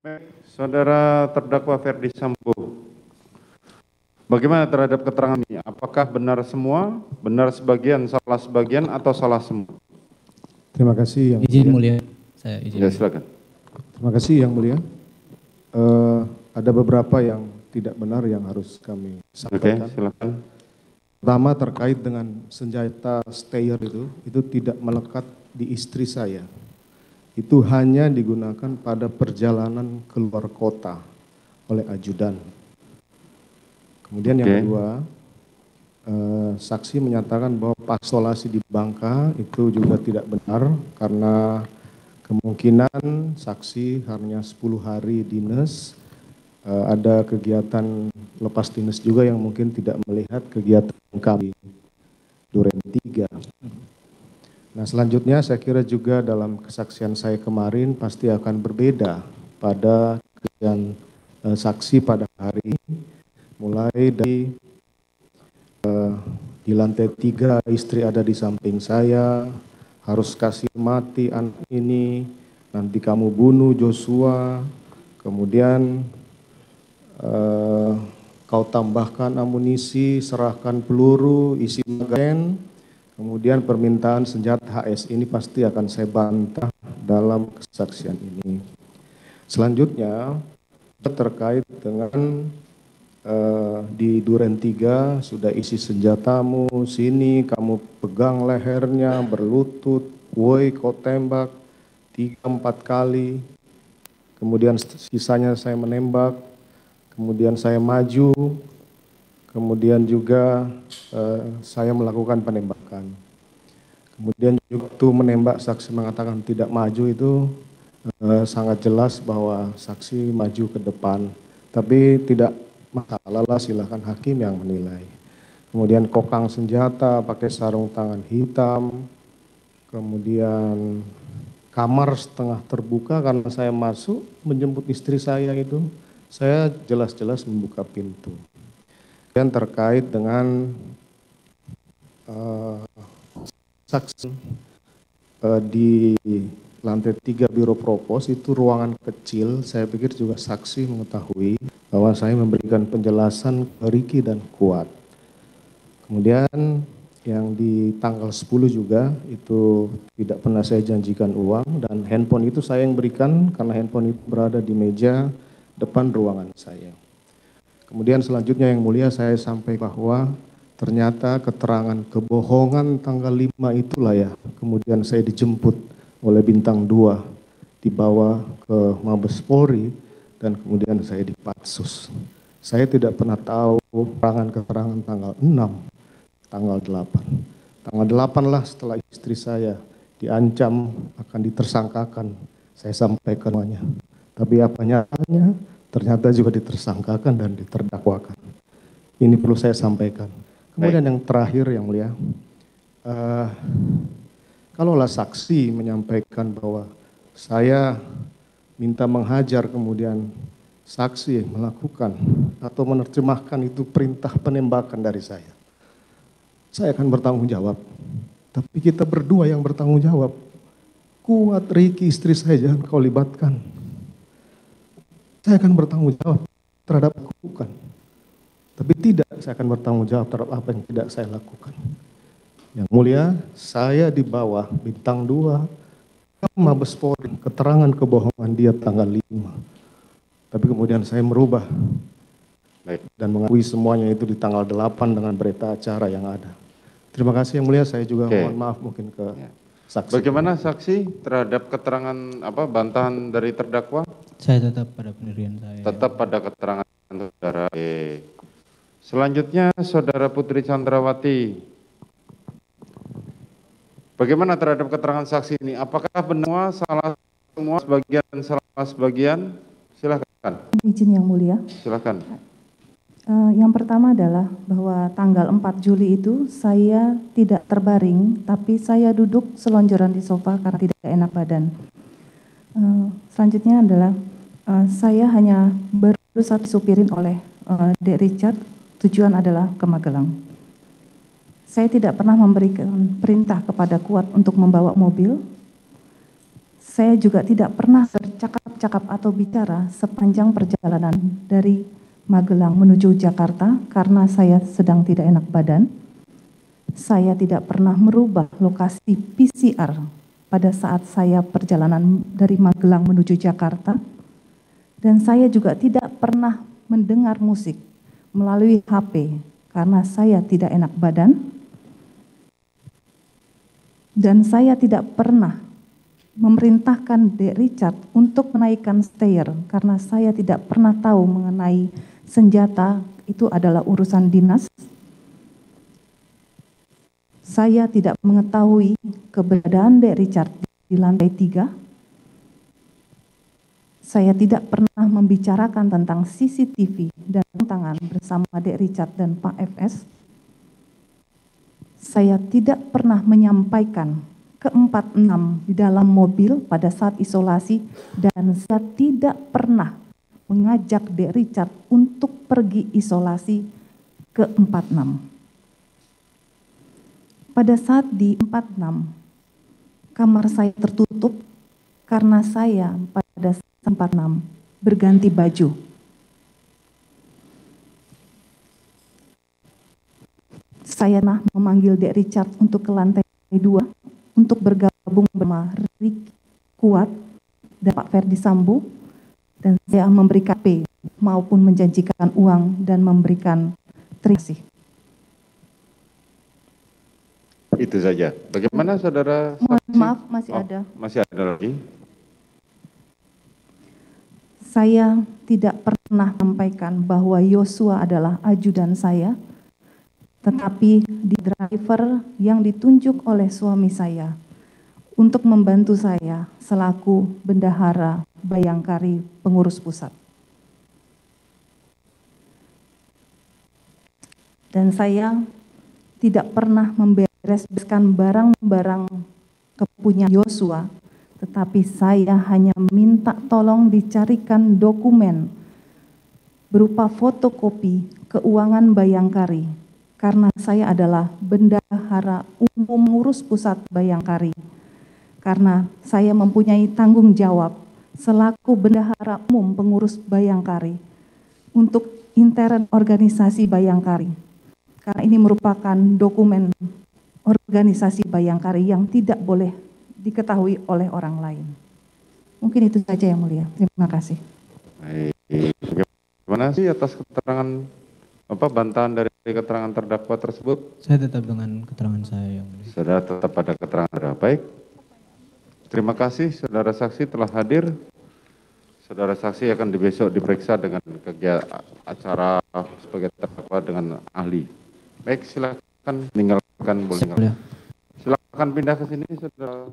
Baik, Saudara terdakwa Ferdi Sambo. Bagaimana terhadap keterangan ini? Apakah benar semua, benar sebagian, salah sebagian, atau salah semua? Terima kasih yang Izin mulia. mulia. Saya izin. Ya, silakan. Terima kasih yang mulia. Eh, ada beberapa yang tidak benar yang harus kami Oke, sampaikan. silakan. Pertama terkait dengan senjata stayer itu, itu tidak melekat di istri saya. Itu hanya digunakan pada perjalanan keluar kota oleh ajudan. Kemudian yang Oke. kedua, eh, saksi menyatakan bahwa pasolasi di Bangka itu juga tidak benar karena kemungkinan saksi hanya 10 hari dinas, eh, ada kegiatan lepas dinas juga yang mungkin tidak melihat kegiatan kami Duren 3. Nah selanjutnya saya kira juga dalam kesaksian saya kemarin pasti akan berbeda pada kesaksian eh, saksi pada hari ini, mulai dari eh, di lantai tiga istri ada di samping saya, harus kasih mati anak ini, nanti kamu bunuh Joshua, kemudian eh, kau tambahkan amunisi, serahkan peluru, isi magazen, kemudian permintaan senjata HS ini pasti akan saya bantah dalam kesaksian ini. Selanjutnya terkait dengan eh, di Duren 3 sudah isi senjatamu, sini kamu pegang lehernya, berlutut, woi kau tembak tiga empat kali, kemudian sisanya saya menembak, kemudian saya maju, kemudian juga eh, saya melakukan penembakan. Kemudian waktu menembak saksi mengatakan tidak maju itu eh, sangat jelas bahwa saksi maju ke depan, tapi tidak masalah lah silahkan hakim yang menilai. Kemudian kokang senjata pakai sarung tangan hitam, kemudian kamar setengah terbuka karena saya masuk menjemput istri saya itu, saya jelas-jelas membuka pintu. Dan terkait dengan saksi eh, di lantai tiga biro propos itu ruangan kecil, saya pikir juga saksi mengetahui bahwa saya memberikan penjelasan ke Riki dan Kuat. Kemudian yang di tanggal 10 juga itu tidak pernah saya janjikan uang dan handphone itu saya yang berikan karena handphone itu berada di meja depan ruangan saya. Kemudian selanjutnya yang mulia saya sampai bahwa ternyata keterangan kebohongan tanggal 5 itulah ya. Kemudian saya dijemput oleh bintang 2 dibawa ke Mabes Polri dan kemudian saya dipatsus. Saya tidak pernah tahu keterangan-keterangan tanggal 6, tanggal 8. Tanggal 8 lah setelah istri saya diancam akan ditersangkakan. Saya sampaikan semuanya. Tapi apa nyatanya ternyata juga ditersangkakan dan diterdakwakan. Ini perlu saya sampaikan. Kemudian yang terakhir yang mulia, eh, kalaulah saksi menyampaikan bahwa saya minta menghajar kemudian saksi melakukan atau menerjemahkan itu perintah penembakan dari saya. Saya akan bertanggung jawab. Tapi kita berdua yang bertanggung jawab. Kuat Riki istri saya jangan kau libatkan. Saya akan bertanggung jawab terhadap lakukan. Tapi tidak saya akan bertanggung jawab terhadap apa yang tidak saya lakukan. Yang mulia, saya di bawah bintang 2 Mabes Polri, keterangan kebohongan dia tanggal 5. Tapi kemudian saya merubah Baik. dan mengakui semuanya itu di tanggal 8 dengan berita acara yang ada. Terima kasih yang mulia, saya juga Oke. mohon maaf mungkin ke Ya. saksi. Bagaimana saksi terhadap keterangan apa bantahan dari terdakwa? Saya tetap pada pendirian saya. Tetap pada keterangan saudara. Oke. Selanjutnya saudara Putri Chandrawati. Bagaimana terhadap keterangan saksi ini? Apakah benar salah semua sebagian salah sebagian? Silakan. Izin yang mulia. Silakan. Eh, yang pertama adalah bahwa tanggal 4 Juli itu saya tidak terbaring, tapi saya duduk selonjoran di sofa karena tidak enak badan. Eh, selanjutnya adalah eh, saya hanya berusaha disupirin oleh eh, Dek Richard, tujuan adalah ke Magelang. Saya tidak pernah memberikan perintah kepada Kuat untuk membawa mobil. Saya juga tidak pernah bercakap-cakap atau bicara sepanjang perjalanan dari Magelang menuju Jakarta karena saya sedang tidak enak badan. Saya tidak pernah merubah lokasi PCR pada saat saya perjalanan dari Magelang menuju Jakarta. Dan saya juga tidak pernah mendengar musik melalui HP karena saya tidak enak badan. Dan saya tidak pernah memerintahkan Dek Richard untuk menaikkan stair karena saya tidak pernah tahu mengenai senjata itu adalah urusan dinas. Saya tidak mengetahui keberadaan Dek Richard di lantai tiga. Saya tidak pernah membicarakan tentang CCTV dan tangan bersama Dek Richard dan Pak FS. Saya tidak pernah menyampaikan keempat enam di dalam mobil pada saat isolasi dan saya tidak pernah mengajak Dek Richard untuk pergi isolasi ke 46. Pada saat di 46, kamar saya tertutup karena saya pada saat 46 berganti baju. Saya nah memanggil Dek Richard untuk ke lantai dua untuk bergabung bersama Rick Kuat dan Pak Ferdi Sambo dan saya memberikan P maupun menjanjikan uang dan memberikan terima kasih. Itu saja. Bagaimana saudara Mohon maaf masih Oh, ada. Masih ada lagi. Saya tidak pernah menyampaikan bahwa Yosua adalah ajudan saya, tetapi di driver yang ditunjuk oleh suami saya untuk membantu saya selaku bendahara Bayangkari pengurus pusat. Dan saya tidak pernah membereskan barang-barang kepunyaan Yosua, tetapi saya hanya minta tolong dicarikan dokumen berupa fotokopi keuangan Bayangkari karena saya adalah bendahara umum ngurus pusat Bayangkari. Karena saya mempunyai tanggung jawab selaku bendahara umum pengurus Bayangkari untuk intern organisasi Bayangkari. Karena ini merupakan dokumen organisasi Bayangkari yang tidak boleh diketahui oleh orang lain. Mungkin itu saja yang mulia. Terima kasih. Baik. Bagaimana sih atas keterangan apa bantahan dari keterangan terdakwa tersebut? Saya tetap dengan keterangan saya yang mulia. Saudara tetap pada keterangan saudara. Baik. Terima kasih saudara saksi telah hadir. Saudara saksi akan besok diperiksa dengan kegiatan acara sebagai terdakwa dengan ahli. Baik, silakan meninggalkan boleh Silakan pindah ke sini saudara.